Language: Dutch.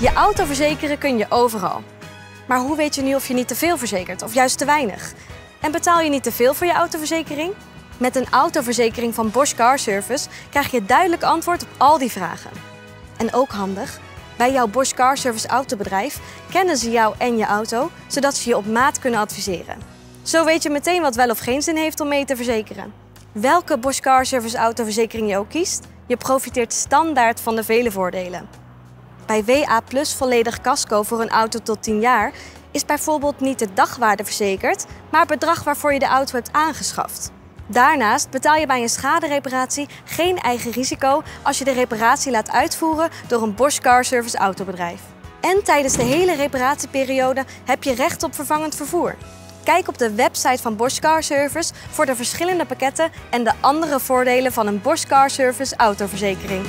Je auto verzekeren kun je overal. Maar hoe weet je nu of je niet te veel verzekert of juist te weinig? En betaal je niet te veel voor je autoverzekering? Met een autoverzekering van Bosch Car Service krijg je duidelijk antwoord op al die vragen. En ook handig, bij jouw Bosch Car Service autobedrijf kennen ze jou en je auto, zodat ze je op maat kunnen adviseren. Zo weet je meteen wat wel of geen zin heeft om mee te verzekeren. Welke Bosch Car Service autoverzekering je ook kiest, je profiteert standaard van de vele voordelen. Bij WA Plus volledig casco voor een auto tot 10 jaar is bijvoorbeeld niet de dagwaarde verzekerd, maar het bedrag waarvoor je de auto hebt aangeschaft. Daarnaast betaal je bij een schadereparatie geen eigen risico als je de reparatie laat uitvoeren door een Bosch Car Service autobedrijf. En tijdens de hele reparatieperiode heb je recht op vervangend vervoer. Kijk op de website van Bosch Car Service voor de verschillende pakketten en de andere voordelen van een Bosch Car Service autoverzekering.